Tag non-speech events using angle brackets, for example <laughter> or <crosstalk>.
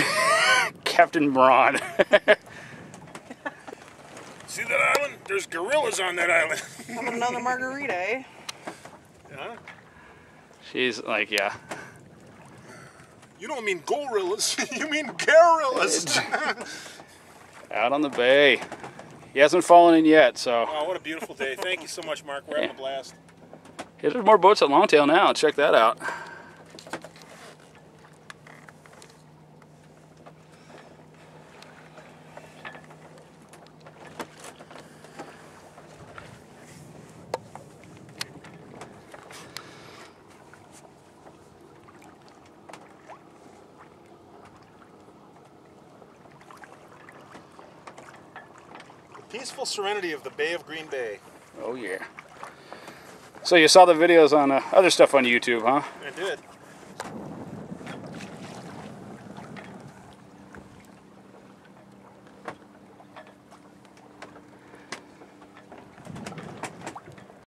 <laughs> Captain Braun. <laughs> See that island? There's gorillas on that island. <laughs> Having another margarita, eh? yeah. She's like, yeah. You don't mean gorillas. you mean gorillas. Out on the bay. He hasn't fallen in yet, so. oh, what a beautiful day. Thank you so much, Mark. We're having a blast. Hey, there's more boats at Longtail now. Check that out. Peaceful serenity of the Bay of Green Bay. Oh, yeah. So you saw the videos on uh, other stuff on YouTube, huh? I did.